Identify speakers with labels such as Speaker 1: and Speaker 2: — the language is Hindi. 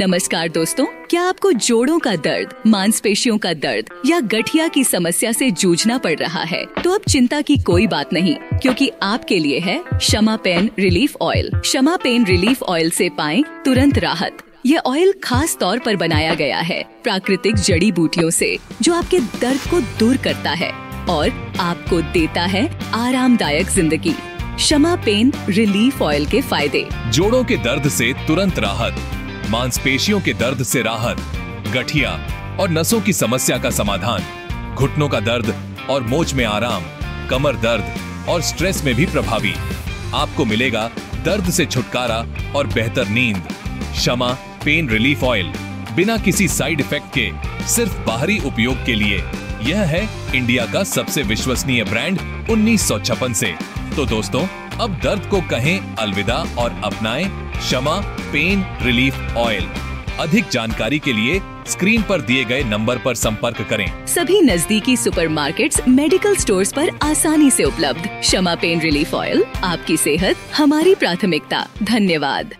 Speaker 1: नमस्कार दोस्तों, क्या आपको जोड़ों का दर्द, मांसपेशियों का दर्द या गठिया की समस्या से जूझना पड़ रहा है? तो अब चिंता की कोई बात नहीं, क्योंकि आपके लिए है Kshama pain relief oil. Kshama pain relief oil से पाएँ तुरंत राहत। ये ऑयल खास तौर पर बनाया गया है प्राकृतिक जड़ी बूटियों से, जो आपके दर्द को दूर करता है और आपको देता है आरामदायक ज़िंदगी। क्षमा पेन रिलीफ ऑयल के फ़ायदे।
Speaker 2: जोड़ों के दर्द से तुरंत राहत। मांसपेशियों के दर्द से राहत, गठिया और नसों की समस्या का समाधान, घुटनों का दर्द और मोच में आराम, कमर दर्द और स्ट्रेस में भी प्रभावी। आपको मिलेगा दर्द से छुटकारा और बेहतर नींद, क्षमा, पेन रिलीफ ऑयल, बिना किसी साइड इफ़ेक्ट के, सिर्फ़ बाहरी उपयोग के लिए। यह है इंडिया का सबसे विश्वसनीय ब्रांड उन्नीस से तो दोस्तों अब दर्द को कहें अलविदा और अपनाएँ क्षमा पेन रिलीफ ऑयल अधिक जानकारी के लिए स्क्रीन पर दिए गए नंबर पर संपर्क करें।
Speaker 1: सभी नजदीकी सुपरमार्केट्स, मेडिकल स्टोर्स पर आसानी से उपलब्ध। क्षमा पेन रिलीफ ऑयल आपकी सेहत हमारी प्राथमिकता। धन्यवाद।